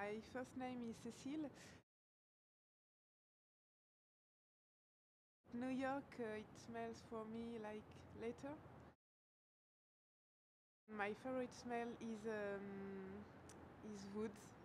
My first name is Cecile. New York, uh, it smells for me like leather. My favorite smell is um, is woods.